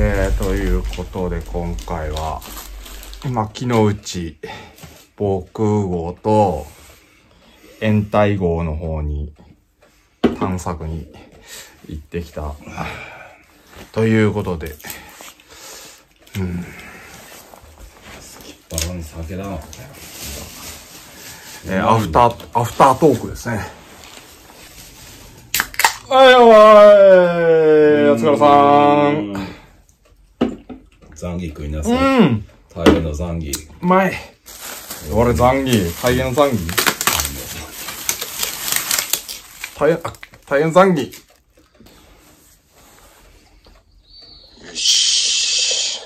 えー、ということで今回は、牧の内防空壕と延滞号の方に探索に行ってきた。ということで、バカに酒だな。えーアフター、アフタートークですね。はい、おーい、お疲れさん。ザンギ食いなさい。うん、大変なザンギ。うまい。俺、残儀、大変残儀。大変、あ、大変残儀。よし。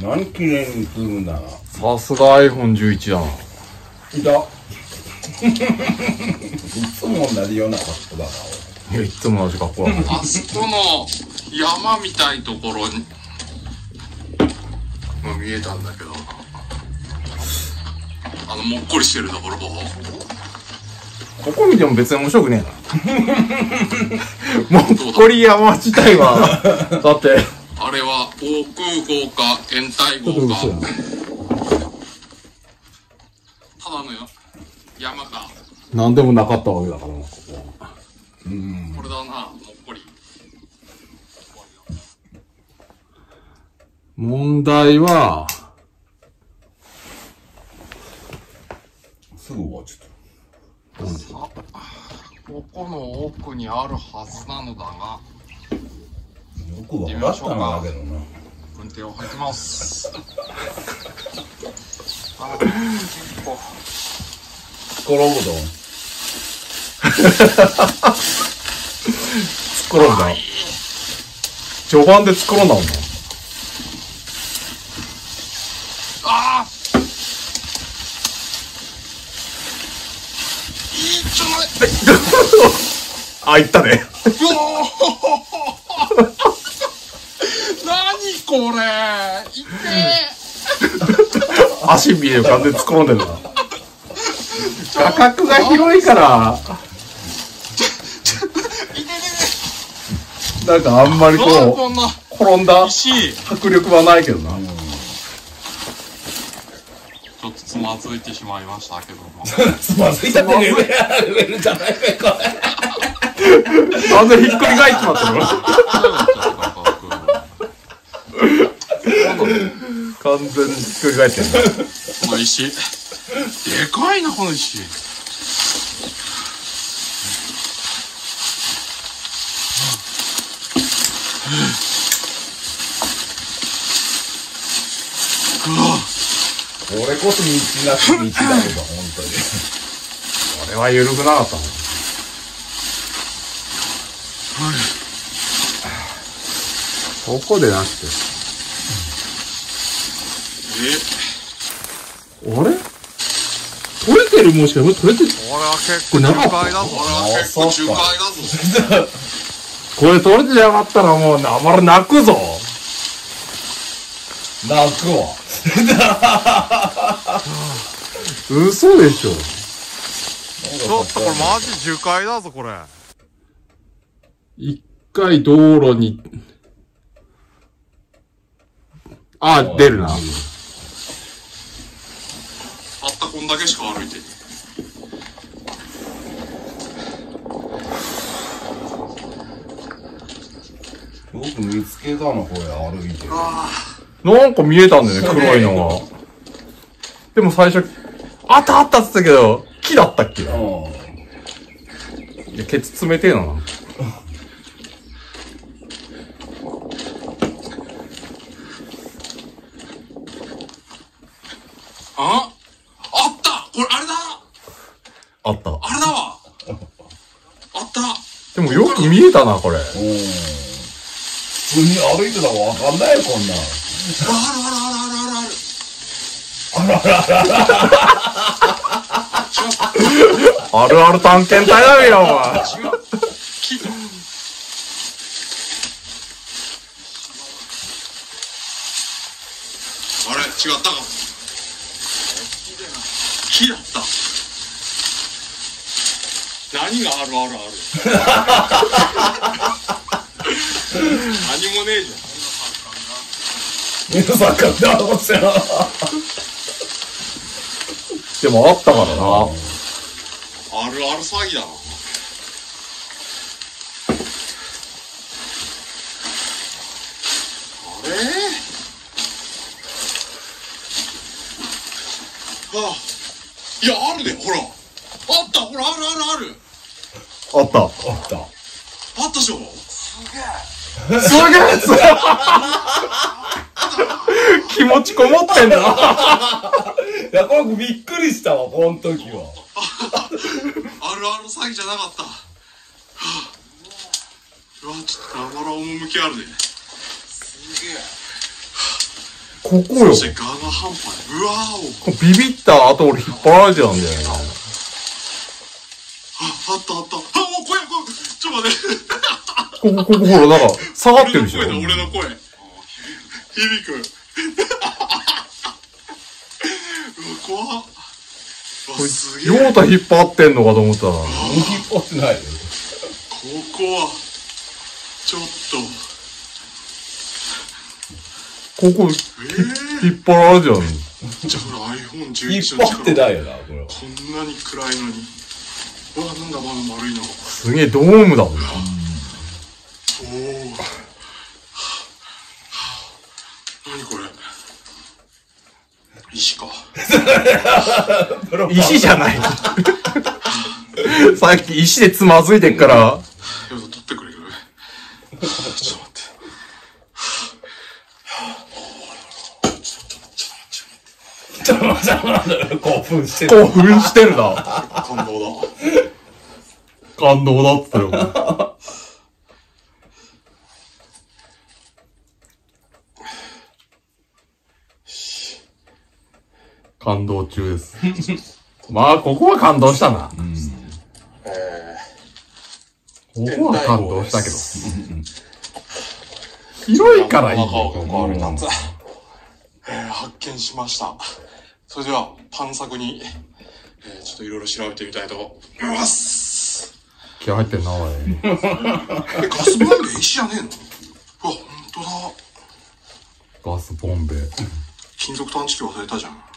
何記念にするんだな。さすが iPhone11 だな。いた。いつも同じような格好だな。いや、いつも同じ格好だな。あそこの山みたいところに、まあ、見えたんだけど、あの、もっこりしてるところ、ここ見ても別に面白くねえな。もっこり山自体は、だって、あれは防空壕か延滞壕か、ただのよ山か、なん。でもなかったわけだからな、ここは。これだな、もっこり。問題は、すぐ終わっちゃったここの奥にあるはずなのだが、よく分かったん。だけどな。軍手を履きます。あスコロボドン。突っ転んだ。序盤で突っ転んだもんな。あーいいちょっあ、行ったね。何これいて 足見える完全に突っ転んでるな。画角が広いから、いててなんかあんまりここんなう、転んだ石迫力はないけどな。ちょっとつまずいてしまいましたけども つまずいたってレベル、レベルじゃないべ、これ。完全にひっくり返っちま。完全にひっくり返ってる。この石でかいなこの石俺こそ道なき道だけど、本当に。これは緩くなかったの。ここでなくて。えあれ？取れてるもしかして取れてるこれは結構これなかったこれは結構仲介だぞこれ取れてなかったらもうなまる泣くぞ 泣くわ。嘘でしょ。ちょっとこれマジ樹海だぞこれ。一回道路に、あ、出るな。たったこんだけしか歩いてねよく見つけたの、これ、歩いて。る。なんか見えたんだよね、黒いのが。でも最初、あったあったって言ったけど、木だったっけ？いうん。や、ケツ冷てえな。あ？あったこれあれだあった。あれだわあったでもよく見えたな、これ。うん。普通に歩いてたらわかんないよ、こんなん。あるあるあるある探検隊だよ、お前。あれ違ったかも木だった。何があるあるある。何もねえじ皆さん買ってあましたよ。でもあったからな。あるある詐欺だな。あれ？ああ。いや、あるで、ほら。あった、ほら、あるあるある。あった。あった。あったでしょ？すげえ 気持ちこもってんだ。びっくりしたわ、この時は。あるある詐欺じゃなかった。はあ、うわ、ちょっとながら趣あるで。ここよそ。してガが半端。うわーお。ビビった後俺引っ張られてたんだよね。あ、あったあった。あ、もう声、声、ちょっと待って。ここ、ここ、ほら、なんか、下がってるでしょ。俺の声だ、俺の声。響く。怖っ。うわ、すげえ。ヨータ引っ張ってんのかと思ったら。引っ張ってないよ。ここは、ちょっと、ここ、え引っ張られてたの。えじゃあほら iPhone11 引っ張ってないよな、これは。こんなに暗いのに。うわ、なんだ、まだ丸いの。すげえドームだもんな。おお。何これ。石か。石じゃない。さっき石でつまずいてっから、よ取ってくれる？ちょっと待って。ちょっと待って、興奮してる。興奮してるな。感動だ。感動だっつったよ。感動中です。まあ、ここは感動したな。えここは感動したけど。広いからいい。えー、発見しました。それでは、探索に、えー、ちょっといろいろ調べてみたいと思います。気合入ってんな、おい。え、ガスボンベ石じゃねえの？うわ、ほんとだ。ガスボンベ。金属探知機忘れたじゃん。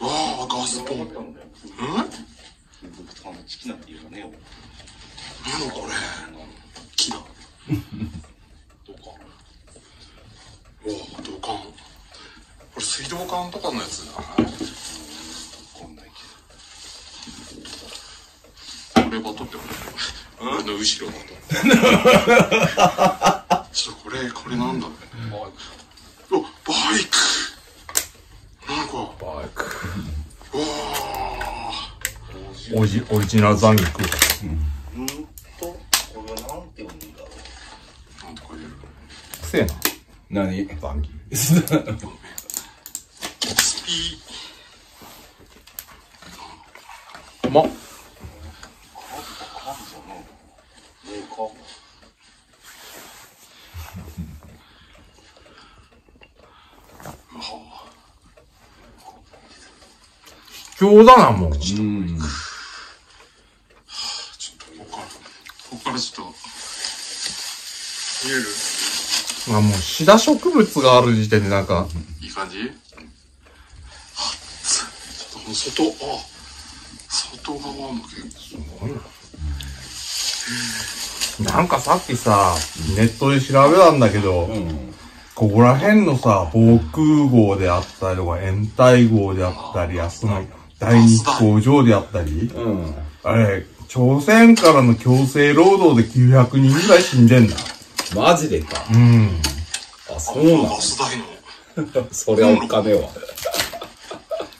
うわあ、ガスボンベ。うん何これ？木だ。土管。うわあ、土管。これ水道管とかのやつだな。これバトって俺の後ろバト。ちょっとこれ、これなんだろう。お、バイクなんか、バイク。うわあ。オリジオリジナル残菊。うんと、これはなんて読むんだろう。なんとか言える。くせえな、何？残菊。スピうまっ。メーカー貴重だな、もう。うん。ちょっとここから、ここからちょっと、見えるまあもう、シダ植物がある時点でなんか、いい感じ？あっつちょっとこの外、あ、外側も結構。なんかさっきさ、ネットで調べたんだけど、うん。ここら辺のさ、防空壕であったりとか、掩体壕であったり、あその、第二飛行場であったり、うん。あれ、朝鮮からの強制労働で900人ぐらい死んでんだ。マジでか。うん。あ、そうなんガス代の。そりゃお金は。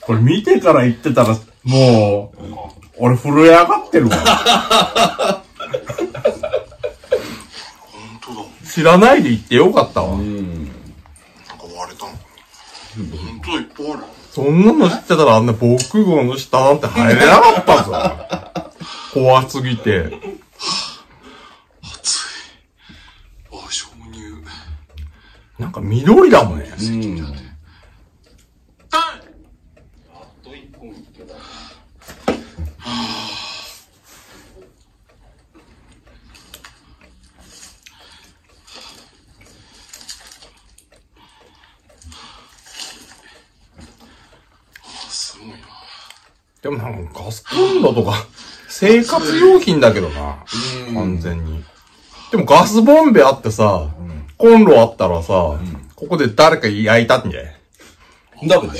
これ見てから言ってたら、もう、俺震え上がってるわ。本当だ。知らないで言ってよかったわ。うん。なんか割れたの。本当だ、いっぱいある。そんなの知ってたらあんな防空壕の下なんて入れなかったぞ。怖すぎて。熱い。あ、鍾乳。なんか緑だもんね。うん。でもなんかガスコンロとか、生活用品だけどな。完全に。でもガスボンベあってさ、コンロあったらさ、ここで誰か焼いたんじゃない？ダメで。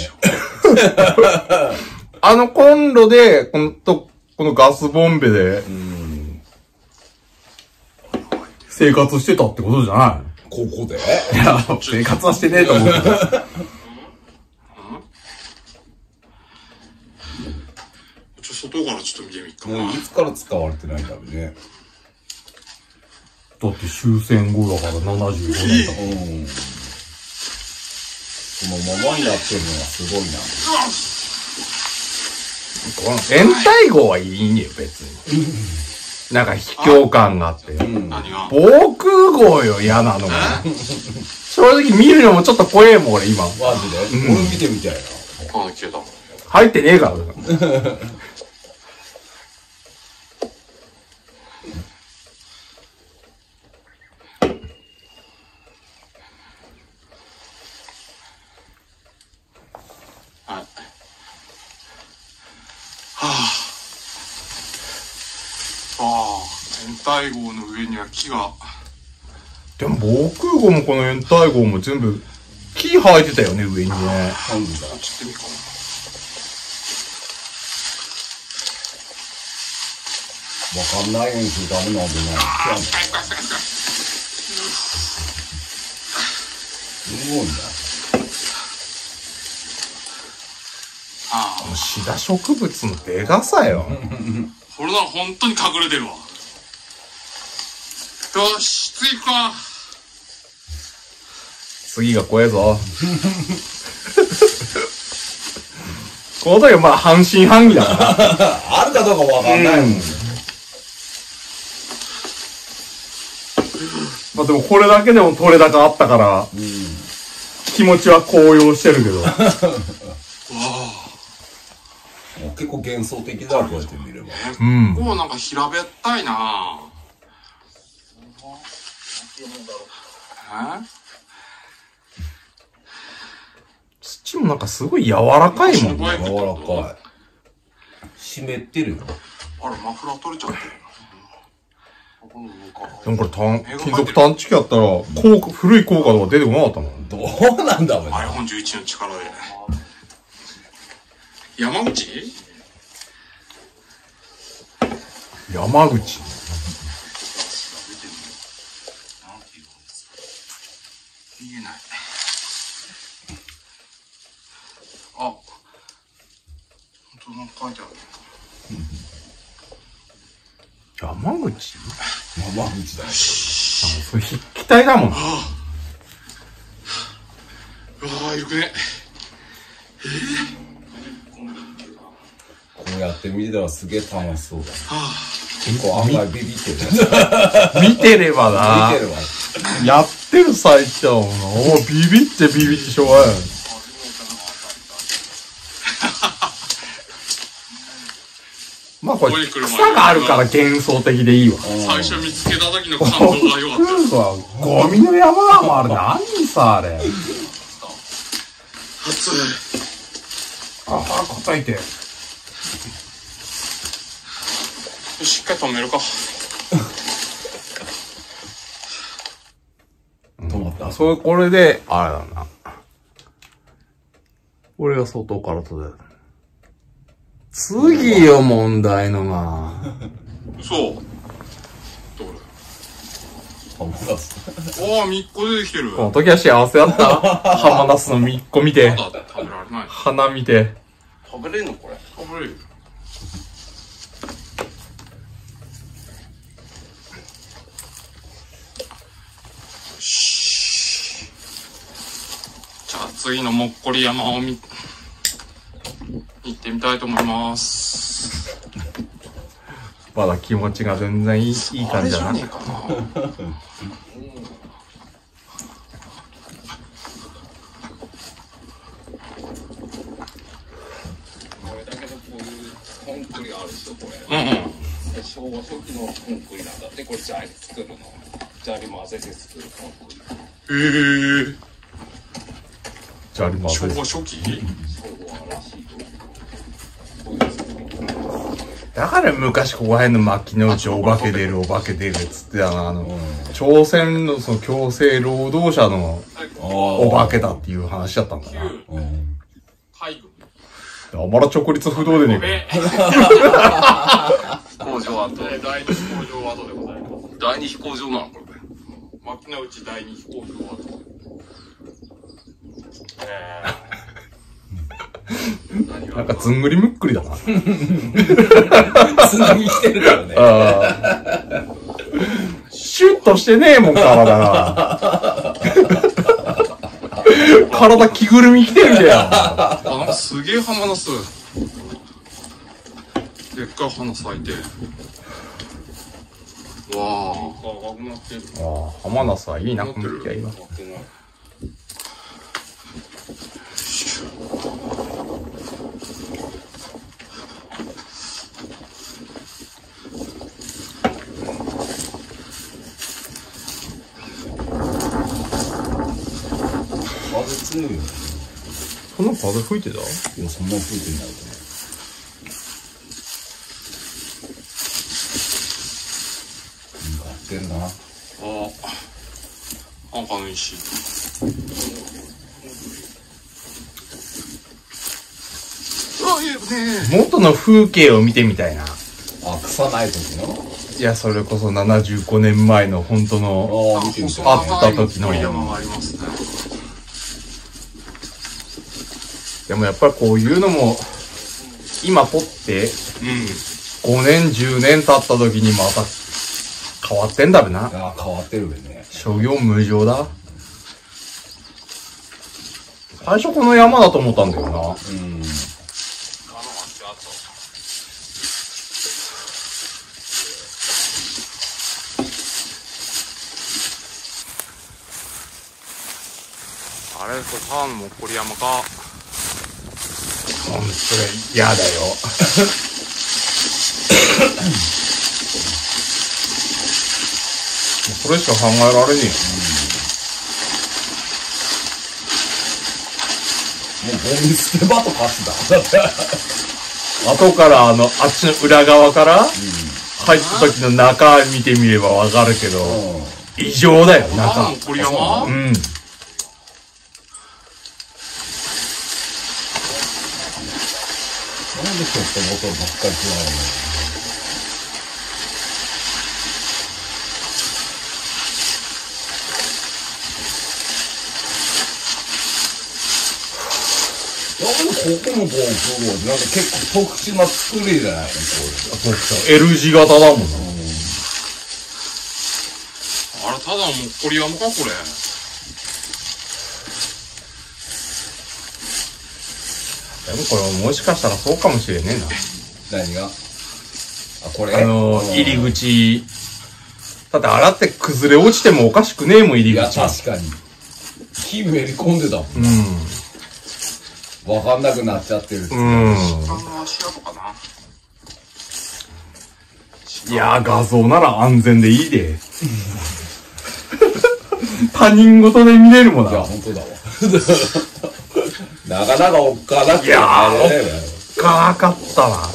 あのコンロで、このと、このガスボンベで、生活してたってことじゃない？ここで？いや、生活はしてねえと思うけど。ちょ、外からちょっと見てみっかな。もういつから使われてないんだろうね。だって終戦後だから75年だから。うん。そのままになってるのがすごいな。この延滞号はいいんよ、別に。なんか卑怯感があって。防空壕よ、嫌なのが。正直見るのもちょっと怖えもん、俺今。マジで、俺見てみたいな。あ、消えた。入ってねえから。は 延滞号の上には木が。でも防空壕もこの延滞号も全部、木生えてたよね、上にね。なんだ。ちょっと。わかんないようにするためなんでない。すごいな。ああ。シダ植物のでかさよ。これなら本当に隠れてるわ。よし、次行くか。次が怖えぞ。この時はまあ半信半疑だから。あるかどうかわかんないもん。まあでもこれだけでも取れ高あったから、気持ちは高揚してるけど。結構幻想的だ、こうやって見れば。うん。こうなんか平べったいなえ土もなんかすごい柔らかいもんね。柔らかい。湿ってるよ。あれ、マフラー取れちゃってる。でもこれ単、金属探知機やったら、効果、古い効果とか出てこなかったもん。どうなんだろうね。iPhone11 の力で。山口？山口。見えない。あ、本当なんか書いてある。山口？山口だよ。あそれ筆記体だもん。うわあ、いるね。こうやって見てたらすげえ楽しそうだ。は結構案外ビビってるね。見てればな見てるわ。やってる最中だもんな。おビビってビビってしょうがない。まあこれ草があるから幻想的でいいわ。あ、最初見つけた時の感動が良かった。ゴミの山だもん、あれ。何さ、あれ。熱い。あ、腹叩いて。よし、一回止めるか。止まった。それ、これで、あれだな。俺が外からとで。次よ、問題のが。そう。どれ浜田さん。おー、みっこ出てきてる。この時は幸せだった浜田スのみっこ見てま。だ食べられない。花見て。食べれんのこれ。食べれるしじゃあ次のもっこり山を見、行ってみたいと思います。まだ気持ちが全然いい、いいあ感じだなれじゃな。これだけどこういうコンクリあるんですよ、これ。うんうん。昭和初期のコンクリなんだって、これ砂利作るの。砂利混ぜて作るコンクリ。ええじゃあ、あります昭。和初期だから昔ここら辺の牧之内お化け出るお化け出るっつってあの、あの、朝鮮のその強制労働者のお化けだっていう話だったんだな。うん。海軍。あまら直立不動でねえか。工場跡。えー第二飛行場跡でございます。第二飛行場なのこれ。牧之内第二飛行場跡。えー、何がなんかずんぐりむっくりだな。つなぎ来てるからね。シュッとしてねえもん、体が。体着ぐるみ着てるんだよ。あ、なんかすげえ花ナス。でっかい花咲いて。わあ。赤くなってる。ああ、浜名さんいいな、この時はいいわ。強いよね。そんな風吹いてた？いや、そんな吹いてないよね。うん、買ってるな。あ、赤の石。うわ、いいね元の風景を見てみたいな。あ、草ない時の？いや、それこそ75年前の本当の、ああ、見てみたい。あった時の鳥山がありますね。でもやっぱりこういうのも、今撮って、うん。5年、10年経った時にまた変わってんだべな。ああ、変わってるべね。商業無常だ。最初この山だと思ったんだよな。うん。あれ、これ、ただのもっこり山か。ほんと嫌だよ。それしか考えられねえよ。もうゴミ捨て場と化した。だ。後からあの、あっちの裏側から入った時の中見てみればわかるけど、うん。異常だよ、中うん。なんでちょっと元ばっかりつながるのなんでここの防空壕ってなんか結構特殊な作りじゃないのこそうそう。L 字型だもんな。あれ、ただのもっこり山か、これ。これもしかしたらそうかもしれねえな。れ何が？あ、これ？あのうん入り口。だって洗って崩れ落ちてもおかしくねえもん、入いや、り口。確かに。火めり込んでたもん。うわかんなくなっちゃってる。ん。うん。あの足跡かな。いやー、画像なら安全でいいで。他人事で見れるもんいや、な。本当だわ。なかなかおっかなくて。いやーねかかったわ。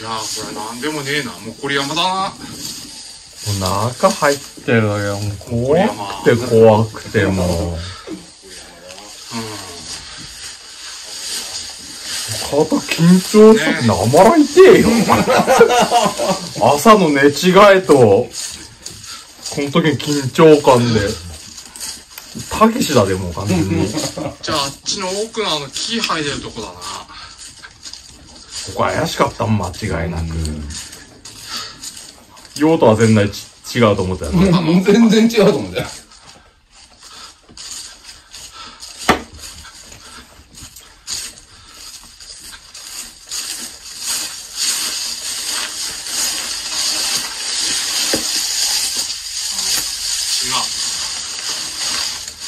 いやー、これなんでもねえな。もっこり山だな。もう中入ってるよ。怖くて怖くてもう。肩緊張してねなまら痛えよ。朝の寝違えと、この時の緊張感で、たけしだでもう完全に。こ じゃあ、あっちの奥のあの木生えてるとこだな。こ怪しかったもん、間違いなく。用途は全然ち違うと思ったよね。もう全然違うと思うんだよ。違う。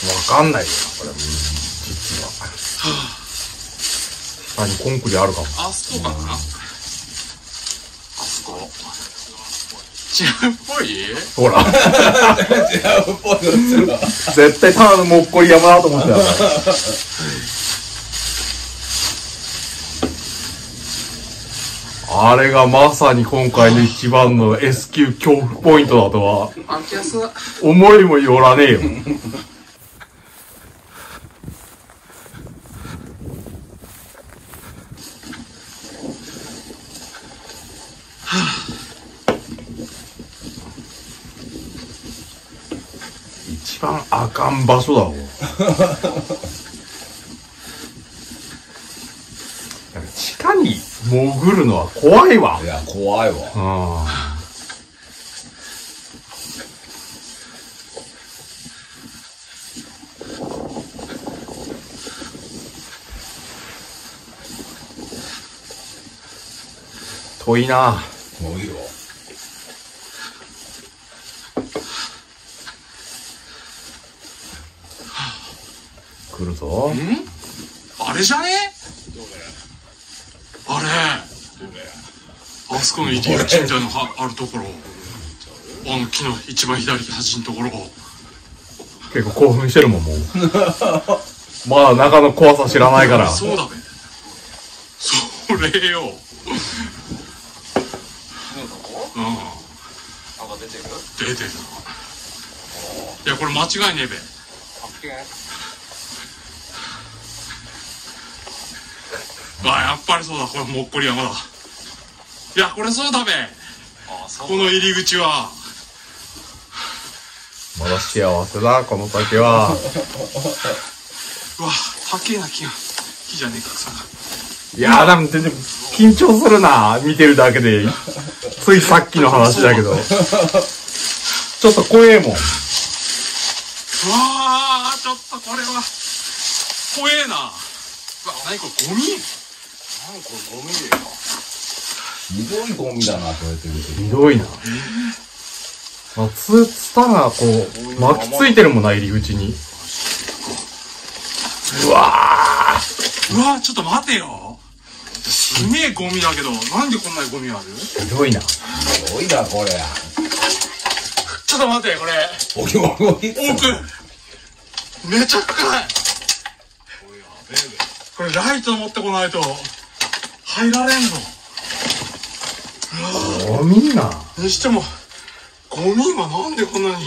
わかんないよな、これ。実は。下にコンクリあるかも。あそこかなあそこ。違うっぽい？ほら。違うっぽいの絶対ただのもっこり山だと思ってたよ。あれがまさに今回の一番の S 級恐怖ポイントだとは。思いもよらねえよ。一番あかん場所だもん。地下に潜るのは怖いわい。や、怖いわ。ああ遠いな。もういいよ。来るぞ。あれじゃね？あれ。あそこの入り口みたいなのがあるところあの木の一番左端のところ結構興奮してるもん、もう。まだ中の怖さ知らないから。そうだべそれよ。うんなん。か出てる？出てるないやこれ間違いねえべあやっぱりそうだ。これもっこり山だ。いやこれそうだべ。あそう。この入り口は。まだ幸せだ、この先は。うわ高えな木が木じゃねえか草が。いやー、でも全然緊張するな、見てるだけで。ついさっきの話だけど。ちょっと怖えもん。うわーちょっとこれは。怖えな。うわ何これゴミ？なんこれゴミでよひどいゴミだな、そうやって見てひどいな。あ、つ、つたが、こう、巻きついてるもんな、入り口に。うわうわちょっと待てよすげえゴミだけどなんでこんなにゴミある？ーひどいな。ひどいな、これ。ちょっと待ってこれおぎおぎおぎ。奥めちゃ深いこれライト持ってこないと入られんの？ゴミな。にしてもゴミがなんでこんなに？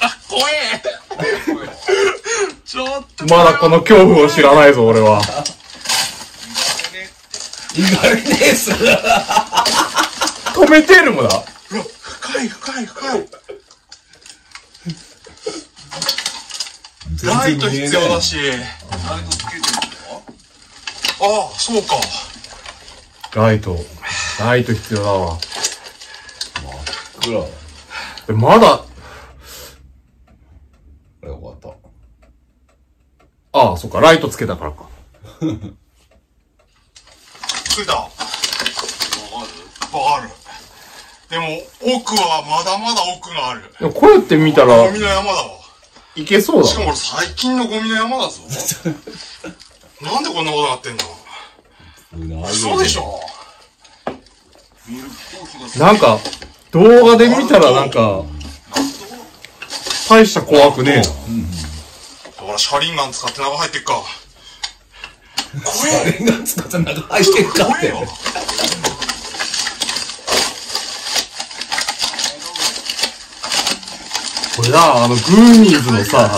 あ怖え ちょっとまだこの恐怖を知らないぞ、俺は。意外です。止めてるもんだ。深い深い深いライト必要だしライトつけてるああそうかライト。ライト必要だわ。くら？えまだ、よかった。ああ、そっか、ライトつけたからか。ついたわかるでも奥はまだまだ奥があるでもこうやって見たらゴ、ミの山だわいけそうだしかも最近のゴミの山だぞ なんでこんなことなってんの？そうでしょ？なんか、動画で見たらなんか、大した怖くねえな。だから車輪ガン使って中入ってっか。怖えレンガ使って中入ってるかって。怖えよ。これだ、あの、グーニーズのさ、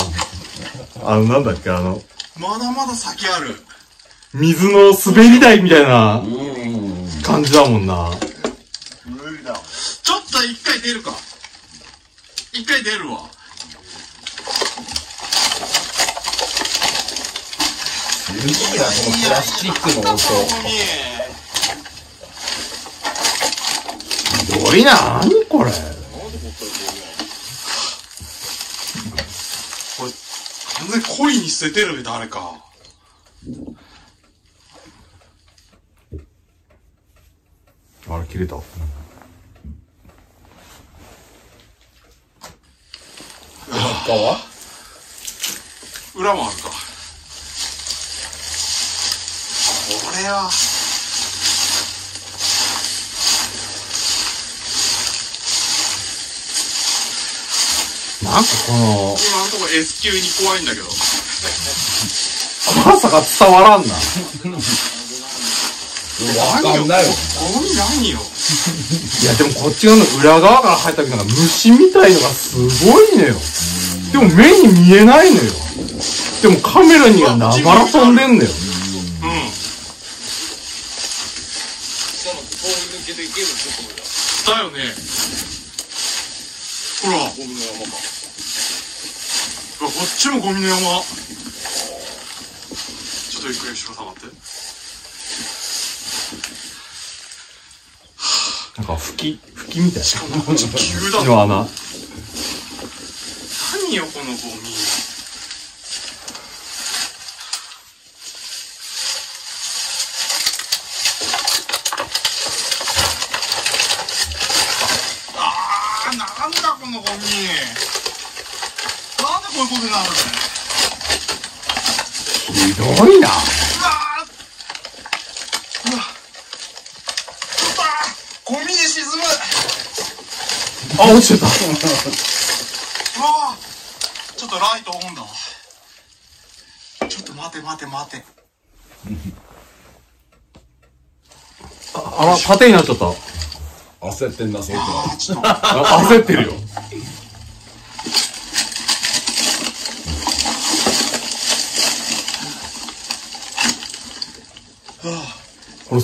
あの、なんだっけ、あの、まだまだ先ある。水の滑り台みたいな感じだもんな。ちょっと一回出るか。一回出るわ。すげえな、このプラスチックの音。ひどいな、何。これ完全に恋に捨ててるべ誰か。あれ、切れた。他は？裏もあるか。これはなんかこの、今のところ S 級に怖いんだけど怖さが伝わらんな。わかんないよ。ゴミ何よいや、でもこっち側の裏側から入った時なんか虫みたいのがすごいのよ。でも目に見えないのよ。でもカメラにはながら飛んでんのよ。うんだよねほらこっちもゴミの山ちょっとゆっくり後ろ下がってなんか吹き、吹きみたいしかもなんか地球だな。の穴。何よこのゴミあーなんだこのゴミなんでこういうことになるのひどいな。ゴミに沈むあ、落ちてた。うわーちょっとライトオンだわちょっと待て待て待てあ、あら、縦になっちゃった。焦ってんな、そいつは。あちょっとあ焦ってるよ。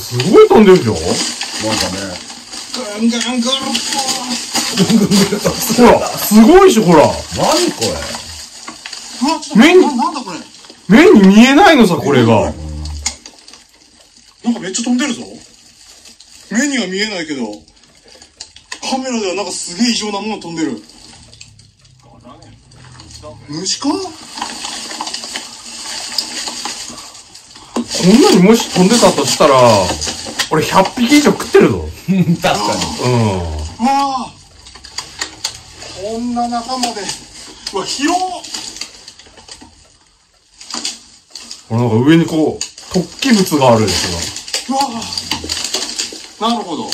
すごい飛んでるじゃん。なんかね。ほら、すごいし、ほら。何これ目にななんだこれ目に見えないのさ、これが。なんかめっちゃ飛んでるぞ目には見えないけどカメラではなんかすげえ異常なもの飛んでる虫か？んなにもし飛んでたとしたら、俺100匹以上食ってるぞ。確かに。うん。うわあこんな仲間でうわ広っこれなんか上にこう、突起物があるんですうわあなるほど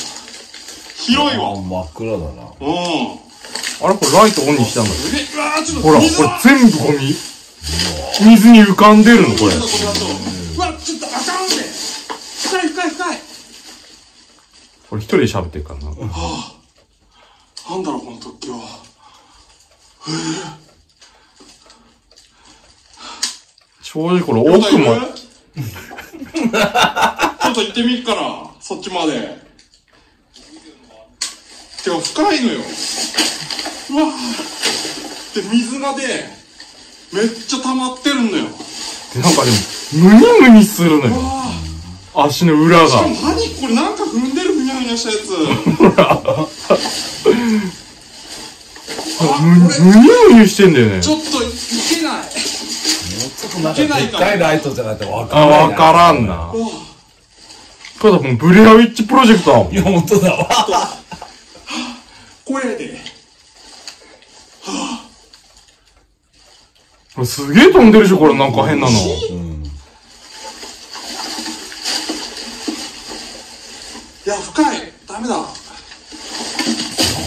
広いわあ真っ暗だな。うんよ。あれこれライトオンにしたんだよ。えうわーちょっとほら、これ全部ゴミ。水に浮かんでるの、これ。うわちょっとあかんで。深い深い深いこれ一人で喋ってるからな。なんだろうこの突起は。正直これ奥も、ちょっと行ってみっからそっちまで。てか深いのよ。うわ。で水がでめっちゃ溜まってるんだよ。でなんかでも、ムニムニするのよ。足の裏が。しかも何これなんか踏んでるふにゃふにゃしたやつむむにむにしてんだよね。ちょっといけないもうちょっとなんかでっかいライトじゃないとわかあ、んないな。わからんな。これだもうブレアウィッチプロジェクトだもんい。や、本当だわ。これやでこれすげえ飛んでるでしょ、これなんか変なの。うん。いや深いダメだ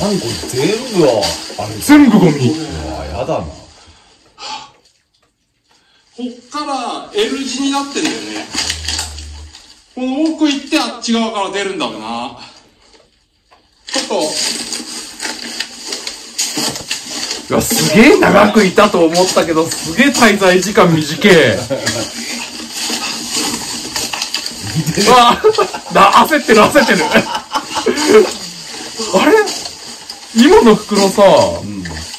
何これ？全部は、あれ、全部ゴミ。うわ、やだな。こっから L 字になってんだよねこの奥行ってあっち側から出るんだろうなちょっといや、すげえ長くいたと思ったけど、すげえ滞在時間短え。うわだ、焦ってる焦ってる。あれ？今の袋さ、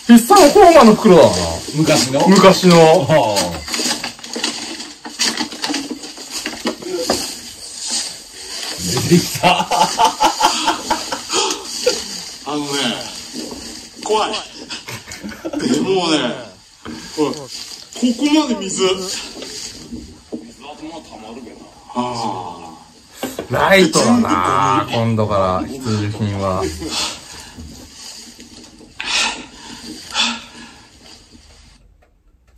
筆算フォーマの袋だな。昔の？昔の。はあ出てきた。あのね怖いでもねほらここまで水水はまあたまるけどなあライトだな今度から必需品は。ち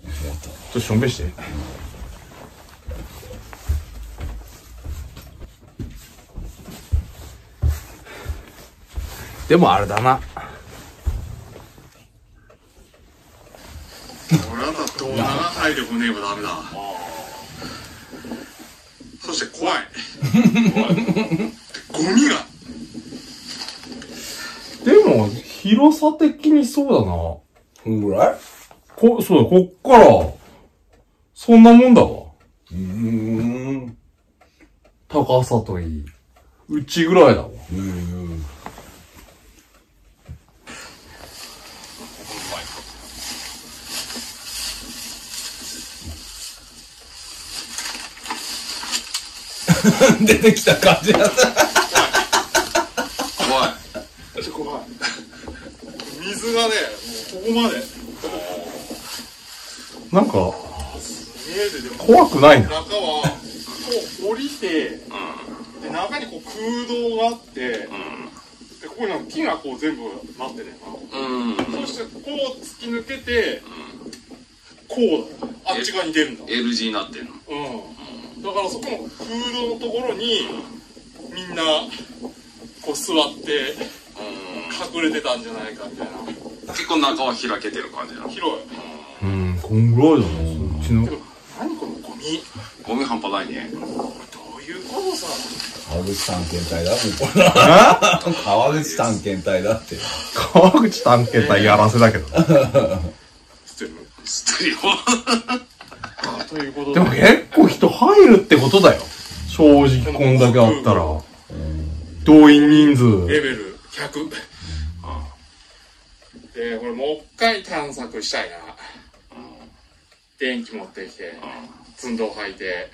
ょっとしょんべんして。でもあれだな。俺はだっておなら体力ねえばダメだそして怖い。ゴミが。でも、広さ的にそうだな。こんぐらいこ、そうだ、こっから、そんなもんだわ。うん。高さといい。うちぐらいだわ。うん。出てきた感じだった。怖い。怖い。水がね、もうここまで。なんか、怖くないな。中は、こう降りて、で、中にこう空洞があって、で、ここになんか木がこう全部なってねうん。そしてこう突き抜けて、こう。あっち側に出るんだ。L 字になってんの。うん。だからそこの空洞のところに、みんな、こう座って、隠れてたんじゃないかみたいな。結構中は開けてる感じなの？広い。うん、こんぐらいだな。うちの何このゴミ？ゴミ半端ないね。どういうことさ？川口探検隊だ、もうこれな。川口探検隊だって。川口探検隊やらせだけど。捨てる捨てるよ。ということでも結構人入るってことだよ。正直こんだけあったら。動員人数。レベル100。で、これもう一回探索したいな。電気持ってきて、寸胴履いて、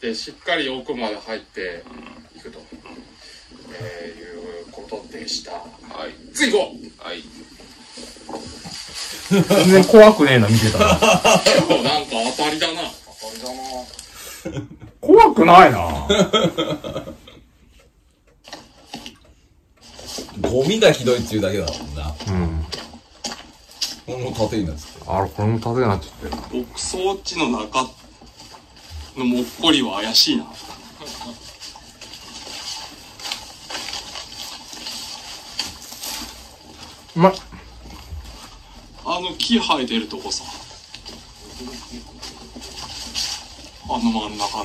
で、しっかり奥まで入っていくと、えーいうことでした。はい。次行こうはい。全然怖くねえな、見てたら。今日なんか当たりだな。当たりだな。怖くないな。ゴミがひどいっていうだけだもんな。うん。この縦になってて。あら、これも縦になっちゃってる。牧草地の中のもっこりは怪しいな。うまっ。あの木生えてるとこさ。あの真ん中の。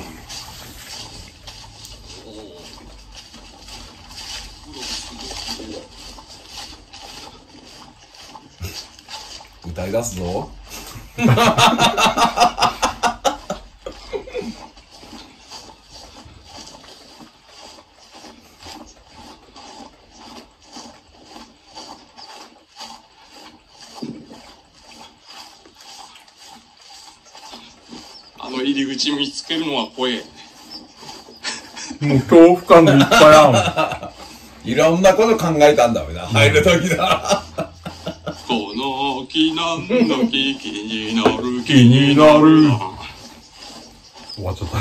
歌い出すぞ。あの入り口見つけるのは怖え。もう恐怖感でいっぱいあ いろんなこと考えたんだめな。入るときだ。この木なんの木気になる気になるる。終わっちゃった。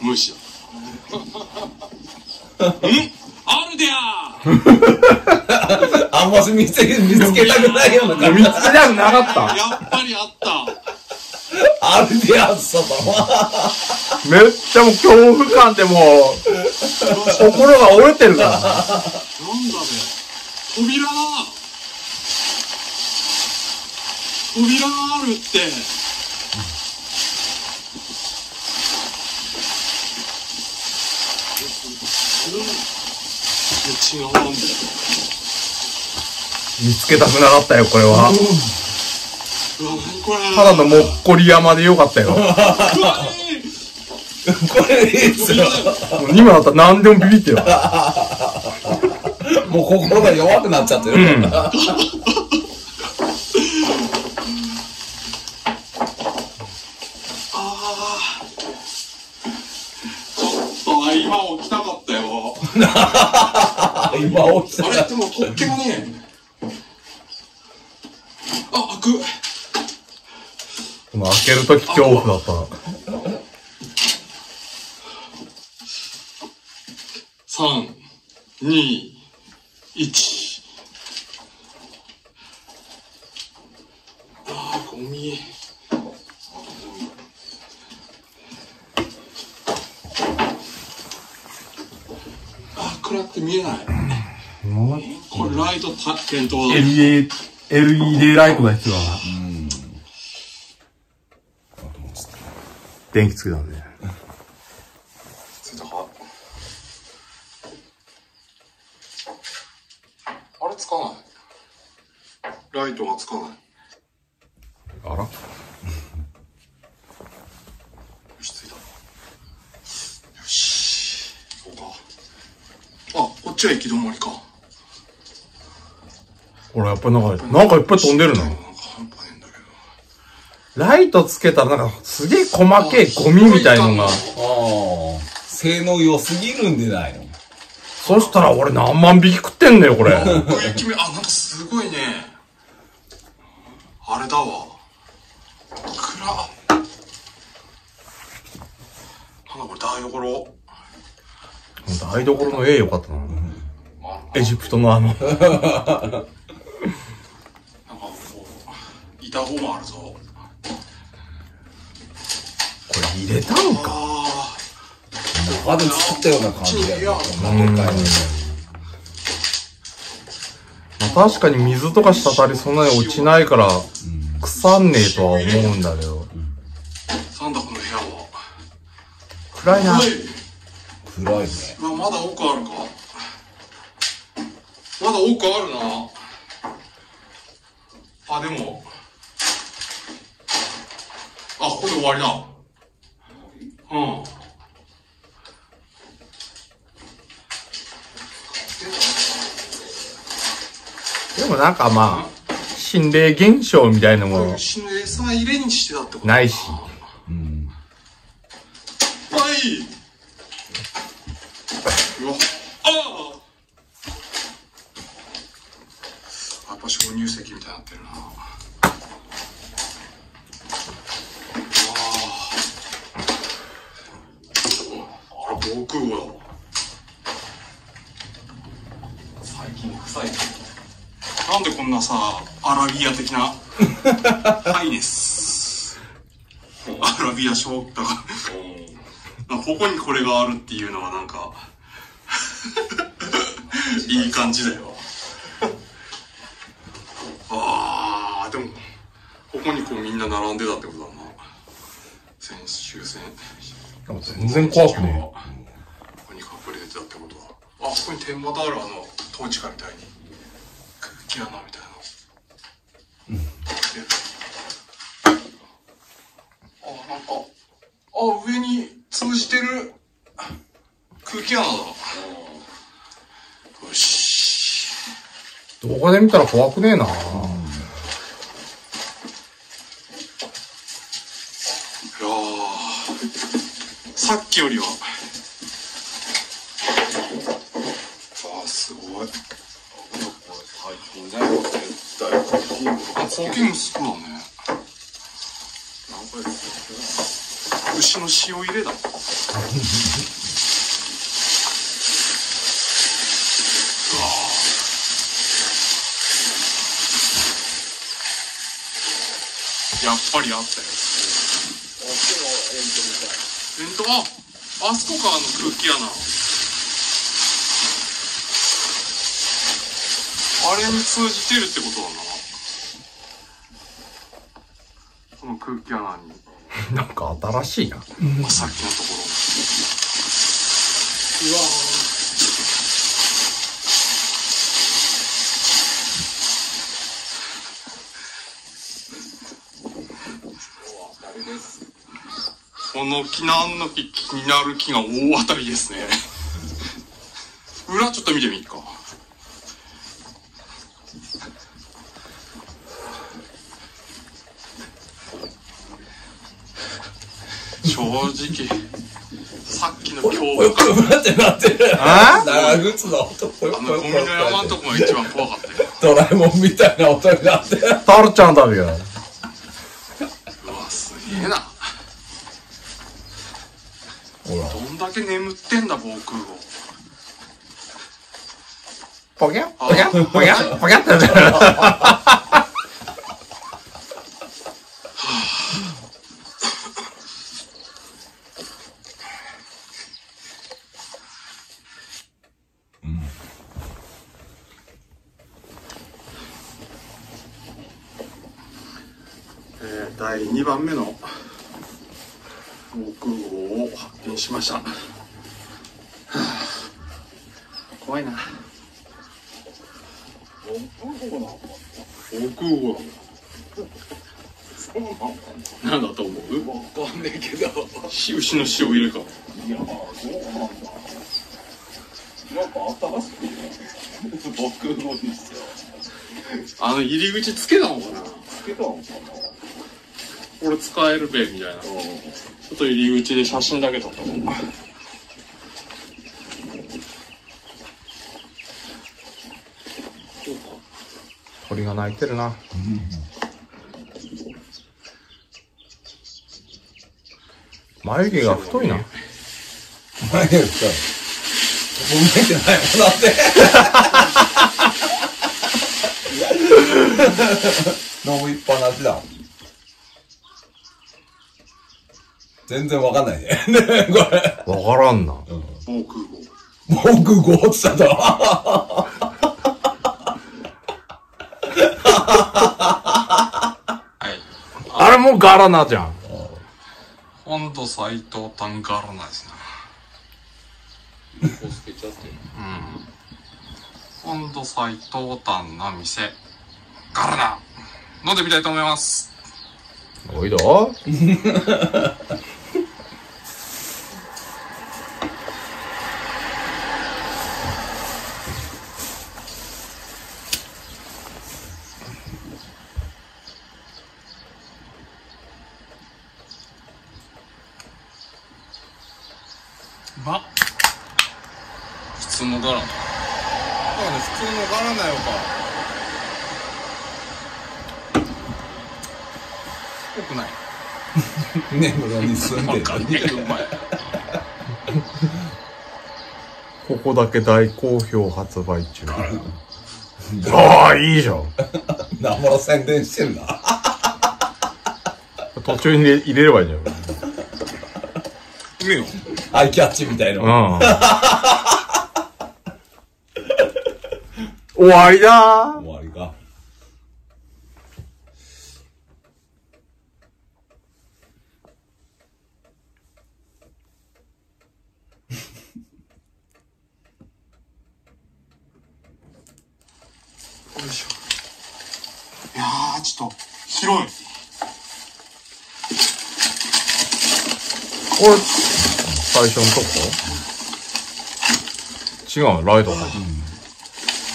虫だ。ん？あるでや あんまし見つけ、見つけたくないような感じ。見つけたくなかった。やっぱりあった。あるでやつとは。めっちゃもう恐怖感でもう、心が折れてるからな。なんだべ。扉だ。扉があるって。違うなんだよ。見つけたくなかったよ、これは。うわ、何これ。ただのもっこり山でよかったよ。これいいっすよ。今だったら何でもビビってよ。もう心が弱くなっちゃってる。あーちょっと今起きたかったよ。今起きたあれでも取っ手がね。あ、開く。この開けるとき恐怖だったな。三、二、一。あー、ゴミ。あー、暗くて見えない。これライトた点灯だ。LED、LED ライトが必要だな。電気つけたんで。ついたか。あれつかない。ライトがつかない。あら？よしついた。よし。そうか。あこっちは行き止まりか。ほら、やっぱりなんか、なんかいっぱい飛んでるなライトつけたらなんか、すげえ細けえゴミみたいのが。ああ。性能良すぎるんでないの？そしたら俺何万匹食ってんだよ、これ。あなんかすごいねあれだわ暗っなんだこれ台所台所の絵よかったな。エジプトのあの、なんかこう板方もあるぞこれ入れたんかあ中で作ったような感じだよね。でかいのまあ確かに水とか滴りそんなに落ちないから、腐んねえとは思うんだけど。あなんだこの部屋は暗いな。はい暗いね。うわまだ奥あるかまだ奥あるなあでもあここで終わりだうんでもなんかまあ、心霊現象みたいなもの死ぬ餌入れにしてたってことないし。うん。はいうわああやっぱ鍾乳石みたいになってるなああれ防空壕だわ最近臭いなんでこんなさアラビア的なハイネスアラビア小だからここにこれがあるっていうのはなんか いい感じだよ。あーでもここにこうみんな並んでたってことだな。先週戦でも全然怖くねここに隠れてたってことは。あそこに天窓あるあの統治下みたいに空気穴みたいなあなんかあ上に通じてる。空気穴だよし。え。動画で見たら怖くねえな。いやー。さっきよりは。あーすごい。最近だよ。絶対。大きいものあ貢献そうだね何回です牛の塩入れだ。やっぱりあったよ。えっとああそこかあの空気穴。あれに通じてるってことだな。この空気穴に。なんか新しいな。まあ、さっきのところ。この木なんの木気になる木が大当たりですね。裏ちょっと見てみっか。正直、さっきの今日待って待って。あ長靴の音、ぽよあのゴミの山のとこが一番怖かったよ。ドラえもんみたいな音になって。タルちゃんだべよ。うわ、すげえな。ほら。どんだけ眠ってんだ、防空壕。ポキャポキャポキャポキャってやつえー、第2番目の防空壕を発見しました、はあ怖いな防空壕なんだなんだと思うわかんねえけど。牛の塩入れかいや、そうなんだ。なんか新しく僕のにしては。あの入り口つけたのかなつけたのかなこれ使えるべみたいなちょっと入り口で写真だけ撮ったもん鳥が鳴いてるな。眉毛が太いな。前言った僕見てないもんだって。飲みっぱなしだ。全然わかんないね。ね これ。わからんな。防空壕僕ゴーってたと。はいあれもうガラナじゃん。本土斎藤タンガラナですね。こうつけちゃってうん。本土斎藤タンの店ガラナ。飲んでみたいと思います。おいど。ま普通のガラナ普通のガラナよか。ぽくないねこれに住んでるわかんねえけどお前 ここだけ大好評発売中。ああ、いいじゃん。なもの宣伝してるな。途中に入れ入れればいいじゃん。アイキャッチみたいな。うん。終わりだよいしょ。いやーちょっと広い。これ、最初のとこ。違うのライト入ってる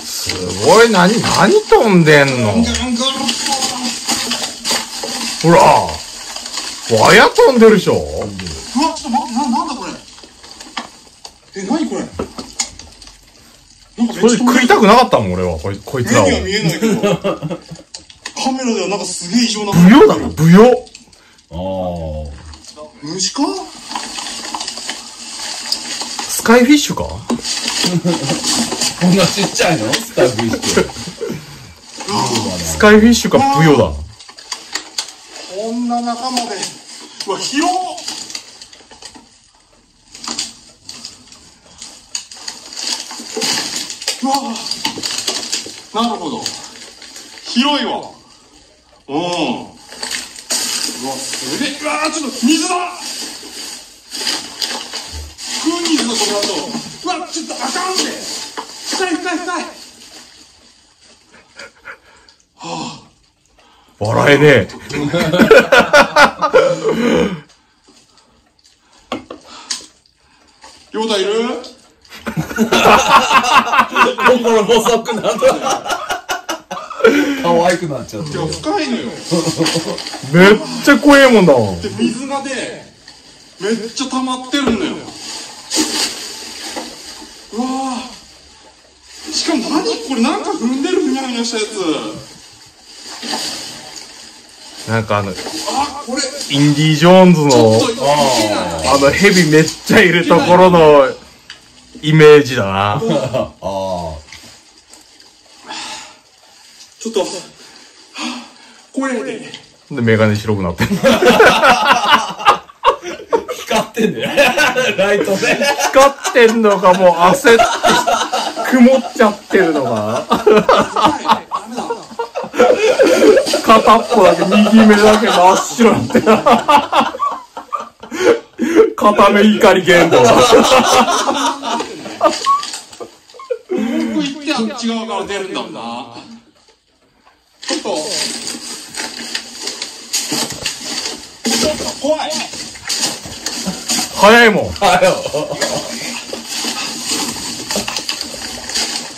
すごい、何、何飛んでんの？ほらワヤ飛んでるでしょ？うわちょっと待ってななんだこれえ何これなんかめこれ食いたくなかったもん、俺は、こいこいつらを。目には見えないけどカメラではなんかすげえ異常な舞踊だな、舞踊。ああ。虫か？スカイフィッシュか？こんなちっちゃいの？スタッフィッシュ。スカイフィッシュか舞踊だ。こんな仲間でうわ広っうわなるほど広いわうんうわすげえうわちょっと水だ食う水のこの後うわちょっとあかんで深い深い深い笑えねえ。りょうたいる？心細くなった。可愛くなっちゃっていや深いのよ。めっちゃ怖えもんだ。もん。で水がねめっちゃ溜まってるのよ。うわーしかも何？これなんか踏んでるふにゃふにゃしたやつなんかあの、インディ・ジョーンズの、あの、ヘビめっちゃいるところのイメージだな。ちょっとはあ怖いでで、メガネ白くなってる。光ってんだよ。ライトで。光ってんのかもう焦って、曇っちゃってるのか。片っぽだけ、右目だけ真っ白になってる。片目怒り剣道。僕行ってあっち側から出るんだもんな。ちょっと、ちょっと怖い。早いもん。あよ。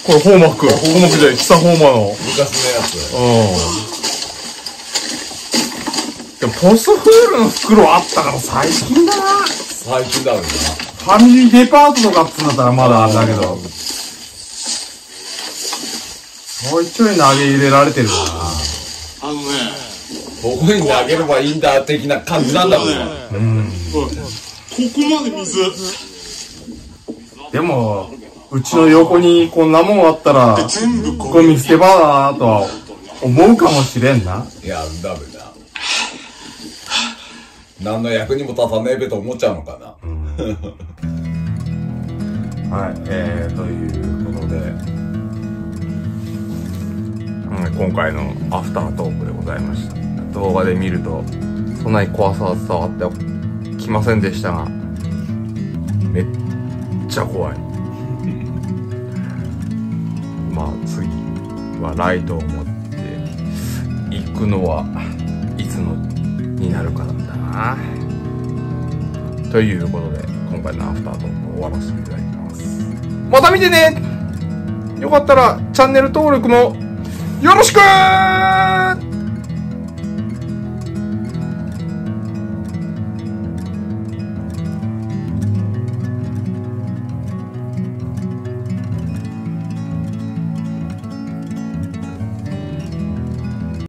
これ、ホーマック。ホーマックじゃない、北ホーマの。昔のやつ。うん。でも、ポスフールの袋あったから最近だな。最近だろうな。ファミリーデパートとかっつうんだったらまだあれだけど。もうちょい投げ入れられてるわあのね、ここに投げればいいんだ的な感じなんだろうな。な。うん。ここまで水。でも、うちの横にこんなもんあったら、全部ここ見捨て場だなとは思うかもしれんな。いや、ダメだ。何の役にも立たねえべと思っちゃうのかな。はい、えー、ということで、うん、今回のアフタートークでございました。動画で見ると、そんなに怖さは伝わってきませんでしたが、めっちゃ怖い。まあ次はライトを持って行くのはいつのになるかなんだな。ということで、今回のアフタートークを終わらせていただきます。また見てねよかったらチャンネル登録もよろしく